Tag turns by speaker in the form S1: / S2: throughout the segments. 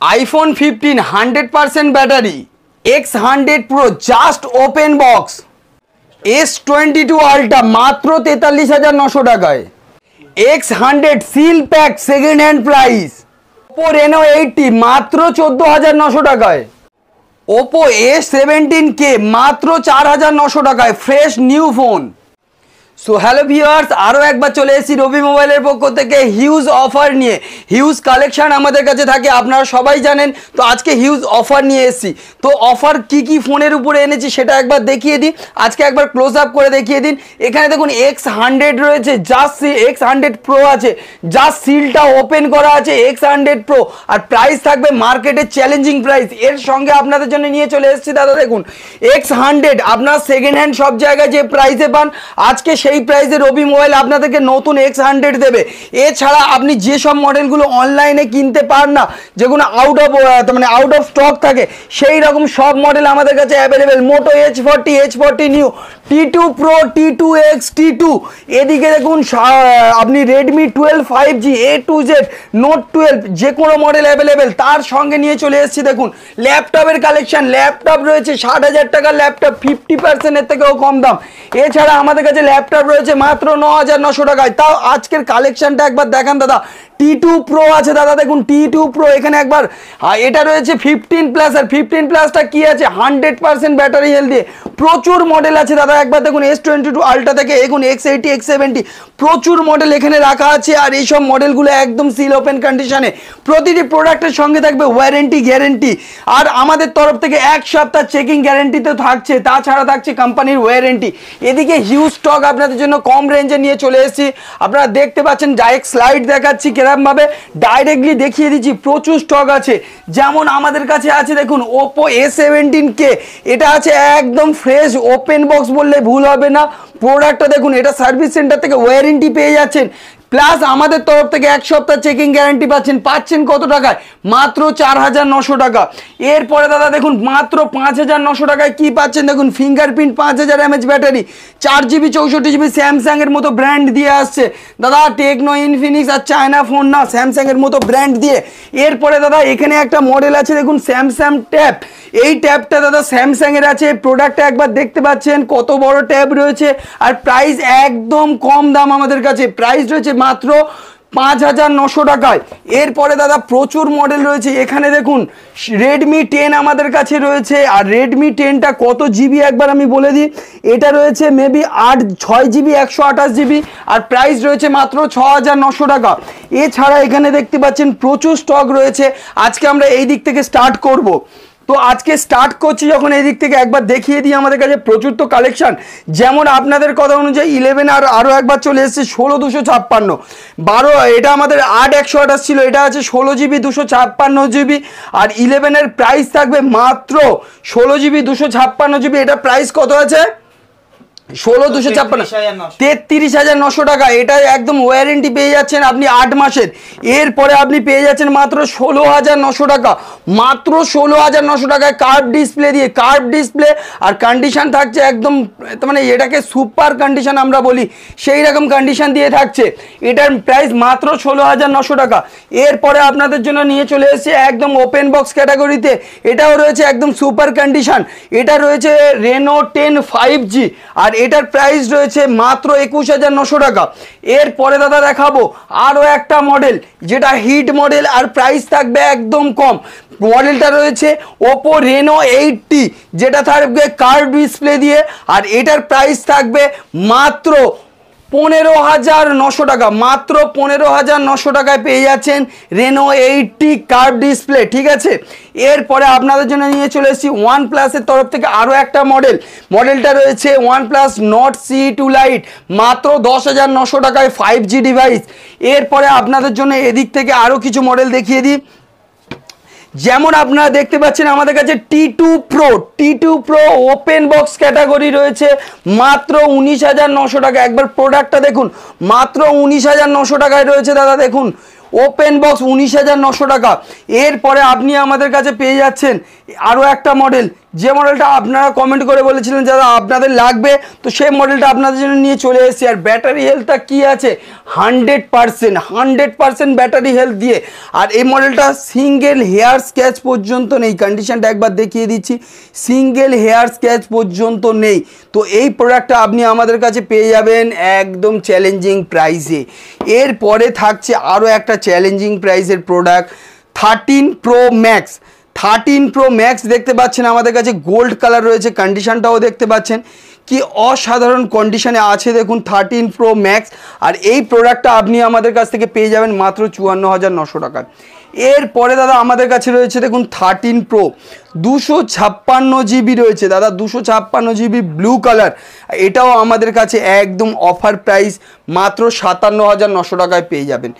S1: IPhone fifteen hundred percent battery X hundred pro just open box S twenty two ultra মাত্র তেতাল্লিশ হাজার নশো টাকায় X hundred seal pack second hand price Oppo Reno eighty মাত্র চোদ্দ হাজার নশো টাকায় ওপো এ সেভেন্টিন কে মাত্র চার হাজার নশো টাকায় fresh new phone so hello viewers আরও একবার চলে এসেছি রবি মোবাইলের পক্ষ থেকে হিউজ অফার নিয়ে। হিউজ কালেকশান আমাদের কাছে থাকে, আপনারা সবাই জানেন। তো আজকে হিউজ অফার নিয়ে এসেছি। তো অফার কি কি ফোনের উপরে এনেছি সেটা একবার দেখিয়ে দিই। আজকে একবার ক্লোজ আপ করে দেখিয়ে দিন। এখানে দেখুন এক্স হান্ড্রেড রয়েছে জাস্ট এক্স হান্ড্রেড প্রো আছে। জাস্ট সিলটা ওপেন করা আছে এক্স হান্ড্রেড প্রো আর প্রাইস থাকবে মার্কেটের চ্যালেঞ্জিং প্রাইস এর সঙ্গে আপনাদের জন্য নিয়ে চলে এসেছি, দাদা দেখুন। এক্স হান্ড্রেড আপনার সেকেন্ড হ্যান্ড সব জায়গায় যে প্রাইসে পান। আজকে সেই প্রাইসে রবি মোবাইল আপনাদেরকে নতুন এক্স হান্ড্রেড দেবে। এছাড়া আপনি যেসব মডেলগুলো অনলাইনে কিনতে পান না, যেগুলো আউট অফ মানে আউট অফ স্টক থাকে, সেই রকম সব মডেল আমাদের কাছে available Moto H forty H forty new T two pro T two X T two এদিকে দেখুন আপনি Redmi twelve five G A to Z note twelve যে কোনো মডেল অ্যাভেলেবেল তার সঙ্গে নিয়ে চলে এসেছি দেখুন ল্যাপটপের কালেকশন ল্যাপটপ রয়েছে ষাট হাজার টাকার ল্যাপটপ ফিফটি পার্সেন্টের থেকেও কম দাম। এছাড়া আমাদের কাছে ল্যাপটপ রয়েছে মাত্র ন হাজার নশো টাকায়। তাও আজকের কালেকশনটা একবার দেখান দাদা। টি টু প্রো আছে দাদা, দেখুন টি টু প্রো এখানে একবার এটা রয়েছে ফিফটিন প্লাস আর ফিফটিন প্লাসটা কি আছে? হান্ড্রেড পার্সেন্ট ব্যাটারি হেলদি প্রচুর মডেল আছে দাদা। একবার দেখুন এস টোয়েন্টি টু আলট্রা থেকে এখন এক্স এইটি এক্স সেভেন্টি প্রচুর মডেল এখানে রাখা আছে। আর এইসব মডেলগুলো একদম সিল ওপেন কন্ডিশনে প্রতিটি প্রোডাক্টের সঙ্গে থাকবে ওয়ারেন্টি গ্যারেন্টি আর আমাদের তরফ থেকে এক সপ্তাহ চেকিং গ্যারেন্টি তো থাকছে। তাছাড়া থাকছে কোম্পানির ওয়ারেন্টি এদিকে হিউজ স্টক আপনাদের জন্য কম রেঞ্জে নিয়ে চলে এসেছি। আপনারা দেখতে পাচ্ছেন ডাইরেক্ট স্লাইড দেখাচ্ছি কিরমভাবে। ডাইরেক্টলি দেখিয়ে দিচ্ছি, প্রচুর স্টক আছে। যেমন আমাদের কাছে আছে দেখুন ওপো এ সেভেন্টিন কে এটা আছে একদম ওপেন বক্স বললে ভুল হবে না। প্রোডাক্টটা দেখুন, এটা সার্ভিস সেন্টার থেকে ওয়ারেন্টি পেয়ে যাচ্ছেন। প্লাস আমাদের তরফ থেকে এক সপ্তাহ চেকিং গ্যারান্টি পাচ্ছেন। পাচ্ছেন কত টাকায়? মাত্র চার হাজার নশো টাকা। এরপরে দাদা দেখুন, মাত্র পাঁচ হাজার নশো টাকায় কী পাচ্ছেন? দেখুন ফিঙ্গারপ্রিন্ট পাঁচ হাজার এমএচ ব্যাটারি চার জিবি চৌষট্টি জিবি স্যামসাংয়ের মতো ব্র্যান্ড দিয়ে আসছে। দাদা টেকনো ইনফিনিক্স আর চায়না ফোন না, স্যামসাংয়ের মতো ব্র্যান্ড দিয়ে। এরপরে দাদা, এখানে একটা মডেল আছে, দেখুন স্যামসাং ট্যাব এই ট্যাবটা দাদা স্যামসাংয়ের আছে। প্রোডাক্টটা একবার দেখতে পাচ্ছেন, কত বড় ট্যাব রয়েছে। আর প্রাইস একদম কম দাম আমাদের কাছে। প্রাইস রয়েছে মাত্র পাঁচ হাজার নশো টাকায়। এরপরে দাদা প্রচুর মডেল রয়েছে। এখানে দেখুন রেডমি টেন আমাদের কাছে রয়েছে। আর রেডমি টেনটা কত জিবি একবার আমি বলে দিই। এটা রয়েছে মেবি আট, ছয় জিবি একশো আঠাশ জিবি আর প্রাইস রয়েছে মাত্র ছ হাজার নশো টাকা। এছাড়া এখানে দেখতে পাচ্ছেন প্রচুর স্টক রয়েছে। আজকে আমরা এই দিক থেকে স্টার্ট করব। তো আজকে স্টার্ট করছি যখন এই দিক থেকে একবার দেখিয়ে দিই আমাদের কাছে প্রচুর তো কালেকশান যেমন আপনাদের কথা অনুযায়ী ইলেভেন আর আরও একবার চলে এসেছে ষোলো দুশো ছাপ্পান্ন। বারো, এটা আমাদের আট একশো আঠাশ ছিল, এটা আছে ষোলো জিবি দুশো ছাপ্পান্ন জিবি। আর ইলেভেনের প্রাইস থাকবে মাত্র ষোলো জিবি দুশো ছাপ্পান্ন জিবি, এটা প্রাইস কত আছে? ষোলো দুশো ছাপ্পান্ন।
S2: 33,900
S1: তেত্রিশ হাজার নশো টাকা। এটা একদম ওয়ারেন্টি পেয়ে যাচ্ছেন আপনি আট মাসের। এরপরে আপনি পেয়ে যাচ্ছেন মাত্র ষোলো হাজার নশো টাকা। মাত্র ষোলো হাজার নশো টাকায় কার্ভ ডিসপ্লে দিয়ে কার্ভ ডিসপ্লে আর কন্ডিশান থাকছে একদম মানে এটাকে সুপার কন্ডিশান আমরা বলি। সেই রকম কন্ডিশান দিয়ে থাকছে। এটার প্রাইস মাত্র ষোলো হাজার নশো টাকা। এরপরে আপনাদের জন্য নিয়ে চলে এসেছে একদম ওপেন বক্স ক্যাটাগরিতে এটাও রয়েছে একদম সুপার কন্ডিশান এটা রয়েছে রেনো টেন ফাইভ জি আর এটার প্রাইস রয়েছে মাত্র একুশ হাজার নশো টাকা। এরপরে দাদা দেখাবো আরও একটা মডেল যেটা হিট মডেল আর প্রাইস থাকবে একদম কম। মডেলটা রয়েছে ওপো রেনো এইটটি যেটা থাকবে কার্ড ডিসপ্লে দিয়ে, আর এটার প্রাইস থাকবে মাত্র পনেরো হাজার নশো টাকা, মাত্র পনেরো হাজার নশো টাকায় পেয়ে যাচ্ছেন রেনো এইটটি কার্ভ ডিসপ্লে, ঠিক আছে? এরপরে আপনাদের জন্য নিয়ে চলে এসেছি ওয়ান প্লাসের তরফ থেকে আরও একটা মডেল। মডেলটা রয়েছে OnePlus Nord C two Lite মাত্র দশ হাজার নশো টাকায় ফাইভ জি ডিভাইস এরপরে আপনাদের জন্য এদিক থেকে আরও কিছু মডেল দেখিয়ে দিই। যেমন আপনারা দেখতে পাচ্ছেন আমাদের কাছে T two Pro T two Pro open box category রয়েছে, মাত্র উনিশ হাজার নশো টাকা। একবার প্রোডাক্টটা দেখুন, মাত্র উনিশ হাজার নশো টাকায় রয়েছে দাদা, দেখুন। ওপেন বক্স উনিশ হাজার নশো টাকা। এরপরে আপনি আমাদের কাছে পেয়ে যাচ্ছেন আরও একটা মডেল যে মডেলটা আপনারা কমেন্ট করে বলেছিলেন যারা আপনাদের লাগবে? তো সেই মডেলটা আপনাদের জন্য নিয়ে চলে এসেছি। আর ব্যাটারি হেলথটা কি আছে? Hundred percent hundred percent battery health দিয়ে। আর এই মডেলটা সিঙ্গেল হেয়ার স্ক্যাচ পর্যন্ত নেই। কন্ডিশনটা একবার দেখিয়ে দিচ্ছি। সিঙ্গেল হেয়ার স্ক্যাচ পর্যন্ত নেই। তো এই প্রোডাক্টটা আপনি আমাদের কাছে পেয়ে যাবেন একদম চ্যালেঞ্জিং প্রাইসে এরপরে থাকছে আরও একটা চ্যালেঞ্জিং প্রাইসের product thirteen Pro Max thirteen Pro Max দেখতে পাচ্ছেন, আমাদের কাছে গোল্ড কালার রয়েছে কন্ডিশানটাও দেখতে পাচ্ছেন। কি অসাধারণ কন্ডিশানে আছে দেখুন থার্টিন প্রো ম্যাক্স আর এই প্রোডাক্টটা আপনি আমাদের কাছ থেকে পেয়ে যাবেন মাত্র চুয়ান্ন হাজার নশো টাকায় এরপরে দাদা আমাদের কাছে রয়েছে দেখুন থার্টিন প্রো দুশো ছাপ্পান্ন জিবি রয়েছে দাদা, দুশো ছাপ্পান্ন জিবি ব্লু কালার এটাও আমাদের কাছে একদম অফার প্রাইস মাত্র সাতান্ন হাজার নশো টাকায় পেয়ে যাবেন।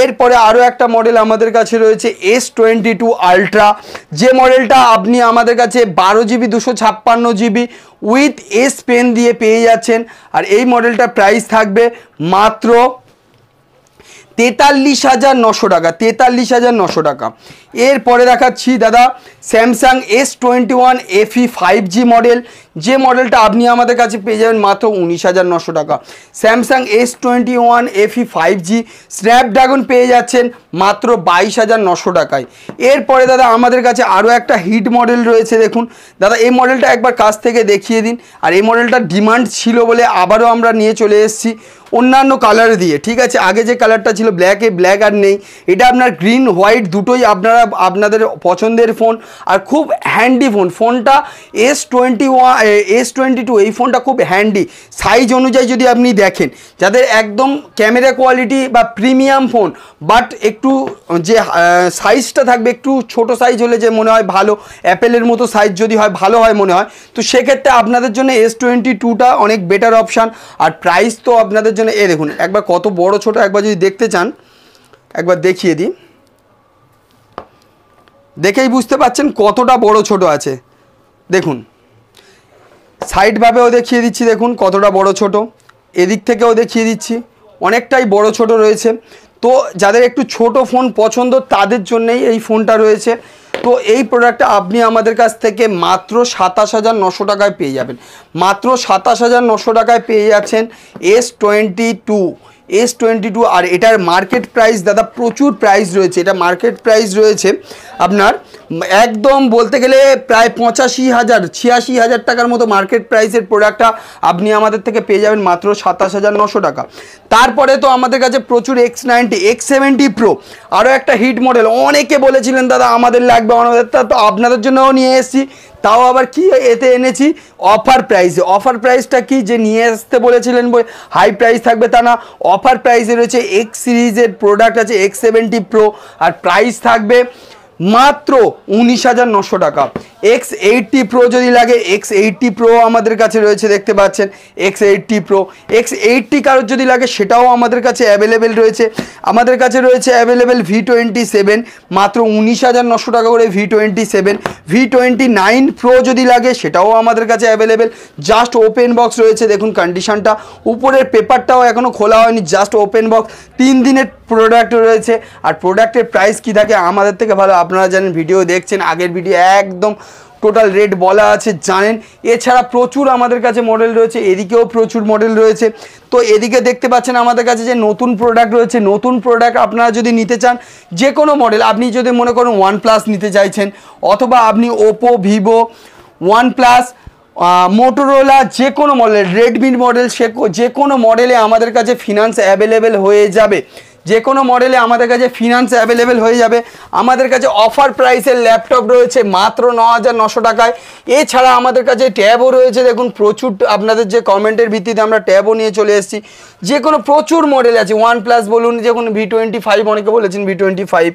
S1: এরপরে আরও একটা মডেল আমাদের কাছে রয়েছে এস টোয়েন্টি টু আলট্রা যে মডেলটা আপনি আমাদের কাছে বারো জিবি দুশো ছাপ্পান্ন জিবি উইথ এস পেন দিয়ে পেয়ে যাচ্ছেন। আর এই মডেলটার প্রাইস থাকবে মাত্র তেতাল্লিশ হাজার নশো টাকা, তেতাল্লিশ হাজার নশো টাকা। এরপরে দেখাচ্ছি দাদা Samsung S twenty one FE five G model যে মডেলটা আপনি আমাদের কাছে পেয়ে যাবেন মাত্র উনিশ হাজার নশো টাকা। Samsung S twenty one FE five G Snapdragon পেয়ে যাচ্ছেন মাত্র বাইশ হাজার নশো টাকায়। এরপরে দাদা, আমাদের কাছে আরও একটা হিট মডেল রয়েছে, দেখুন। দাদা, এই মডেলটা একবার কাছ থেকে দেখিয়ে দিন। আর এই মডেলটার ডিমান্ড ছিল বলে আবারও আমরা নিয়ে চলে এসেছি। অন্যান্য কালার দিয়ে, ঠিক আছে? আগে যে কালারটা ছিল ব্ল্যাকে ব্ল্যাক আর নেই। এটা আপনার গ্রিন হোয়াইট দুটোই আপনারা, আপনাদের পছন্দের ফোন আর খুব হ্যান্ডি ফোন ফোনটা S twenty one S twenty two এই ফোনটা খুব হ্যান্ডি সাইজ অনুযায়ী যদি আপনি দেখেন, যাদের একদম ক্যামেরা কোয়ালিটি বা প্রিমিয়াম ফোন বাট একটু যে সাইজটা থাকবে, একটু ছোট সাইজ হলে যে মনে হয় ভালো অ্যাপেলের মতো সাইজ যদি হয়, ভালো হয় মনে হয়, তো সেক্ষেত্রে আপনাদের জন্য এস টোয়েন্টি টুটা অনেক বেটার অপশান আর প্রাইস তো আপনাদের জন্য এ দেখুন, একবার কত বড়, ছোট, একবার যদি দেখতে চান, একবার দেখিয়ে দিই। দেখেই বুঝতে পাচ্ছেন কতটা বড়, ছোট আছে। দেখুন সাইডভাবেও দেখিয়ে দিচ্ছি, দেখুন, কতটা বড়, ছোট। এদিক থেকেও দেখিয়ে দিচ্ছি, অনেকটাই বড়, ছোট রয়েছে। তো যাদের একটু ছোট ফোন পছন্দ, তাদের জন্যই এই ফোনটা রয়েছে। তো এই প্রোডাক্টটা আপনি আমাদের কাছ থেকে মাত্র সাতাশ হাজার নশো টাকায় পেয়ে যাবেন। মাত্র সাতাশ হাজার নশো টাকায় পেয়ে যাচ্ছেন S twenty two S twenty two আর এটার মার্কেট প্রাইস দাদা প্রচুর প্রাইস রয়েছে। এটা মার্কেট প্রাইস রয়েছে আপনার একদম বলতে গেলে প্রায় পঁচাশি হাজার, ছিয়াশি হাজার টাকার মতো মার্কেট প্রাইসের প্রোডাক্টটা আপনি আমাদের থেকে পেয়ে যাবেন মাত্র সাতাশ হাজার নশো টাকা। তারপরে তো আমাদের কাছে প্রচুর X ninety X seventy Pro আরও একটা হিট মডেল অনেকে বলেছিলেন, দাদা, আমাদের লাগবে আমাদের তো আপনাদের জন্যও নিয়ে এসেছি। তাও আবার কি এতে এনেছি? অফার প্রাইসে অফার প্রাইসটা কি যে নিয়ে আসতে বলেছিলেন বই হাই প্রাইস থাকবে তা না। অফার প্রাইসে রয়েছে এক্স সিরিজের প্রোডাক্ট আছে এক্স সেভেন্টি প্রো আর প্রাইস থাকবে মাত্র উনিশ হাজার নশো টাকা। এক্স এইটটি প্রো যদি লাগে, এক্স এইটটি প্রো আমাদের কাছে রয়েছে, দেখতে পাচ্ছেন। X eighty Pro X eighty কারোর যদি লাগে, সেটাও আমাদের কাছে অ্যাভেলেবেল রয়েছে। আমাদের কাছে রয়েছে অ্যাভেলেবেল ভি টোয়েন্টি সেভেন মাত্র উনিশ হাজার নশো টাকা করে V twenty seven V twenty nine Pro যদি লাগে, সেটাও আমাদের কাছে অ্যাভেলেবেল জাস্ট ওপেন বক্স রয়েছে, দেখুন কন্ডিশনটা উপরের পেপারটাও এখনও খোলা হয়নি জাস্ট ওপেন বক্স তিন দিনের প্রোডাক্ট রয়েছে। আর প্রোডাক্টের প্রাইস কী থাকে, আমাদের থেকে ভালো আপনারা জানেন, ভিডিও দেখছেন, আগের ভিডিও একদম টোটাল রেট বলা আছে, জানেন। এছাড়া প্রচুর আমাদের কাছে মডেল রয়েছে, এদিকেও প্রচুর মডেল রয়েছে। তো এদিকে দেখতে পাচ্ছেন আমাদের কাছে যে নতুন প্রোডাক্ট রয়েছে, নতুন প্রোডাক্ট আপনারা যদি নিতে চান যে কোনো মডেল আপনি যদি মনে করেন ওয়ান প্লাস নিতে চাইছেন, অথবা আপনি Oppo Vivo OnePlus Motorola যে কোনো মডেল রেডমির মডেল সে যে কোনো মডেলে আমাদের কাছে ফিনান্স অ্যাভেলেবেল হয়ে যাবে। যে কোনো মডেলে আমাদের কাছে ফিনান্স অ্যাভেলেবেল হয়ে যাবে। আমাদের কাছে অফার প্রাইসের ল্যাপটপ রয়েছে মাত্র ন হাজার নশো টাকায়। এছাড়া আমাদের কাছে ট্যাবও রয়েছে। দেখুন, প্রচুর আপনাদের যে কমেন্টের ভিত্তিতে আমরা ট্যাবও নিয়ে চলে এসেছি। যে কোনো প্রচুর মডেল আছে। ওয়ান প্লাস বলুন যে কোনো ভি টোয়েন্টি ফাইভ অনেকে বলেছেন ভি টোয়েন্টি ফাইভ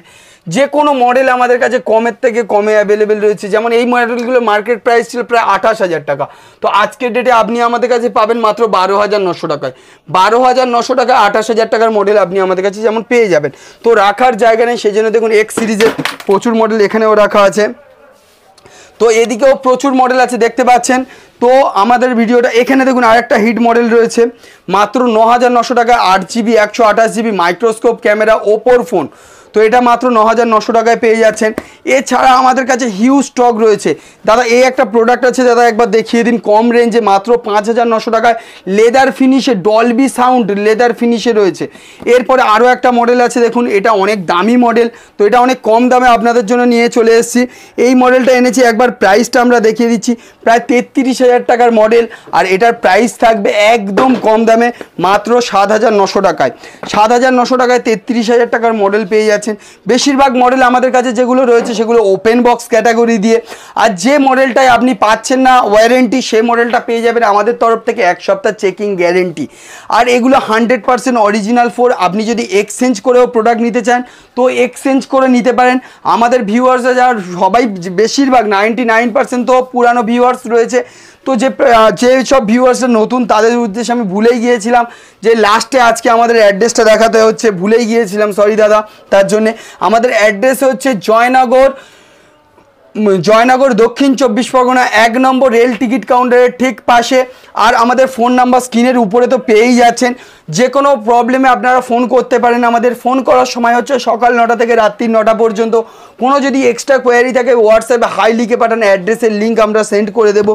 S1: যে কোনো মডেল আমাদের কাছে কমের থেকে কমে অ্যাভেলেবেল রয়েছে। যেমন এই মডেলগুলো মার্কেট প্রাইস ছিল প্রায় আঠাশ হাজার টাকা। তো আজকের ডেটে আপনি আমাদের কাছে পাবেন মাত্র বারো হাজার নশো টাকায়। বারো হাজার নশো টাকায় আঠাশ হাজার টাকার মডেল আপনি আমাদের কাছে যেমন পেয়ে যাবেন। তো রাখার জায়গা নেই, সেই জন্য দেখুন এক্স সিরিজের প্রচুর মডেল এখানেও রাখা আছে। তো এদিকেও প্রচুর মডেল আছে, দেখতে পাচ্ছেন। তো আমাদের ভিডিওটা, এখানে দেখুন আরেকটা হিট মডেল রয়েছে। মাত্র ন হাজার নশো টাকা, আট জিবি একশো আঠাশ জিবি মাইক্রোস্কোপ ক্যামেরা ওপোর ফোন তো এটা মাত্র ন হাজার নশো টাকায় পেয়ে যাচ্ছেন। এছাড়া আমাদের কাছে হিউজ স্টক রয়েছে। দাদা, এই একটা প্রোডাক্ট আছে, দাদা, একবার দেখিয়ে দিন। কম রেঞ্জে মাত্র পাঁচ হাজার নশো টাকায় লেদার ফিনিশে ডলবি সাউন্ড লেদার ফিনিশে রয়েছে। এরপরে আরও একটা মডেল আছে, দেখুন, এটা অনেক দামি মডেল তো এটা অনেক কম দামে আপনাদের জন্য নিয়ে চলে এসেছি। এই মডেলটা এনেছি, একবার প্রাইসটা আমরা দেখিয়ে দিচ্ছি। প্রায় তেত্রিশ হাজার টাকার মডেল আর এটার প্রাইস থাকবে একদম কম দামে মাত্র সাত হাজার নশো টাকায়। সাত হাজার নশো টাকায় তেত্রিশ হাজার টাকার মডেল পেয়ে যাচ্ছেন বেশিরভাগ মডেল আমাদের কাছে যেগুলো রয়েছে সেগুলো ওপেন বক্স ক্যাটাগরি দিয়ে। আর যে মডেলটায় আপনি পাচ্ছেন না ওয়ারেন্টি সেই মডেলটা পেয়ে যাবেন আমাদের তরফ থেকে এক সপ্তাহ চেকিং গ্যারেন্টি আর এগুলো হান্ড্রেড পার্সেন্ট অরিজিনাল ফোর আপনি যদি এক্সচেঞ্জ করেও প্রোডাক্ট নিতে চান, তো এক্সচেঞ্জ করে নিতে পারেন। আমাদের ভিউয়ার্সরা যারা সবাই বেশিরভাগ নাইনটি নাইন পার্সেন্ট তো পুরানো ভিউয়ার্স রয়েছে। তো যে যে সব ভিউয়ার্সরা নতুন, তাদের উদ্দেশ্যে আমি ভুলেই গিয়েছিলাম যে লাস্টে আজকে আমাদের অ্যাড্রেসটা দেখাতে হচ্ছে, ভুলেই গিয়েছিলাম সরি দাদা, তার জন্যে। আমাদের অ্যাড্রেস হচ্ছে জয়নগর জয়নগর, দক্ষিণ চব্বিশ পরগনা, এক নম্বর রেল টিকিট কাউন্টারের ঠিক পাশে। আর আমাদের ফোন নাম্বার স্ক্রিনের উপরে তো পেয়েই যাচ্ছেন। যে কোনো প্রবলেমে আপনারা ফোন করতে পারেন। আমাদের ফোন করার সময় হচ্ছে সকাল নটা থেকে রাত্রি নটা পর্যন্ত। কোনো যদি এক্সট্রা কোয়ারি থাকে হোয়াটসঅ্যাপে হাই লিখে পাঠান অ্যাড্রেসের লিঙ্ক আমরা সেন্ড করে দেবো।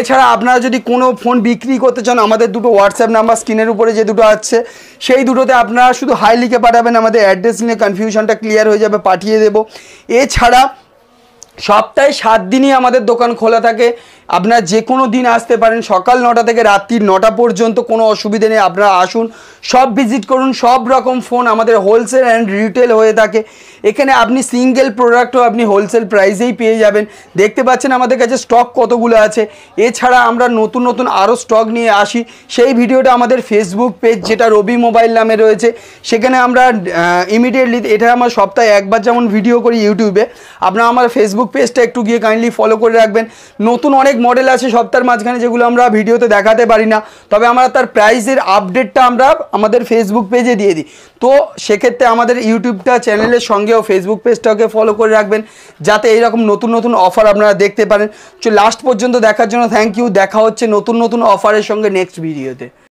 S1: এছাড়া আপনারা যদি কোনো ফোন বিক্রি করতে চান, আমাদের দুটো হোয়াটসঅ্যাপ নাম্বার স্ক্রিনের উপরে যে দুটো আছে, সেই দুটোতে আপনারা শুধু হাই লিখে পাঠাবেন। আমাদের অ্যাড্রেস নিয়ে কনফিউশনটা ক্লিয়ার হয়ে যাবে, পাঠিয়ে দেবো। এছাড়া সপ্তাহে সাত দিনই আমাদের দোকান খোলা থাকে। আপনারা যে কোনো দিন আসতে পারেন, সকাল নটা থেকে রাত্রি নটা পর্যন্ত কোনো অসুবিধে নেই, আপনারা আসুন, সব ভিজিট করুন, সব রকম ফোন আমাদের হোলসেল অ্যান্ড রিটেল হয়ে থাকে। এখানে আপনি সিঙ্গেল প্রোডাক্টও আপনি হোলসেল প্রাইসেই পেয়ে যাবেন। দেখতে পাচ্ছেন আমাদের কাছে স্টক কতগুলো আছে। এছাড়া আমরা নতুন নতুন আরও স্টক নিয়ে আসি। সেই ভিডিওটা আমাদের ফেসবুক পেজ যেটা রবি মোবাইল নামে রয়েছে। সেখানে আমরা ইমিডিয়েটলি এটা আমার সপ্তাহে একবার যেমন ভিডিও করি ইউটিউবে, আপনারা আমার ফেসবুক পেজটা একটু গিয়ে কাইন্ডলি ফলো করে রাখবেন। নতুন অনেক মডেল আছে, সপ্তাহের মাঝখানে যেগুলো আমরা ভিডিওতে দেখাতে পারি না। তবে আমরা তার প্রাইসের আপডেটটা আমরা আমাদের ফেসবুক পেজে দিয়ে দিই। তো সেক্ষেত্রে আমাদের ইউটিউবটা চ্যানেলের সঙ্গেও ফেসবুক পেজটাকে ফলো করে রাখবেন। যাতে এইরকম নতুন নতুন অফার আপনারা দেখতে পারেন। লাস্ট পর্যন্ত দেখার জন্য থ্যাংক ইউ দেখা হচ্ছে নতুন নতুন অফারের সঙ্গে নেক্সট ভিডিওতে